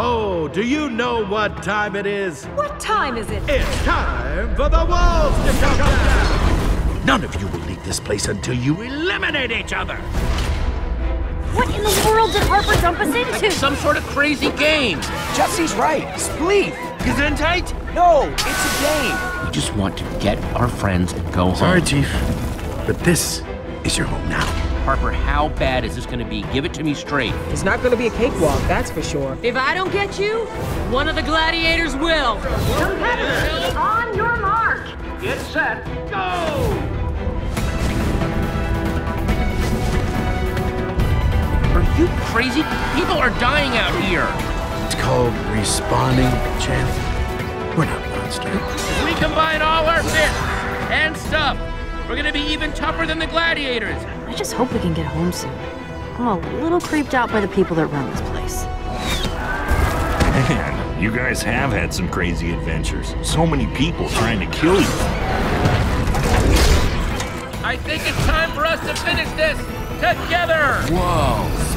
Oh, do you know what time it is? What time is it? It's time for the walls to come down! None of you will leave this place until you eliminate each other! What in the world did Harper dump us into? Some sort of crazy game. Jesse's right. Spleef. Gesundheit? No, it's a game. We just want to get our friends and go Sorry, home. Sorry, Chief, but this is your home now. Harper, how bad is this going to be? Give it to me straight. It's not gonna be a cakewalk, that's for sure. If I don't get you, one of the gladiators will. Competitors, on your mark. Get set, go! Are you crazy? People are dying out here. It's called respawning, champ. We're not monsters. We combine all our fists and stuff, we're going to be even tougher than the gladiators. I just hope we can get home soon. I'm a little creeped out by the people that run this place. Man, you guys have had some crazy adventures. So many people trying to kill you. I think it's time for us to finish this together. Whoa, spectacular!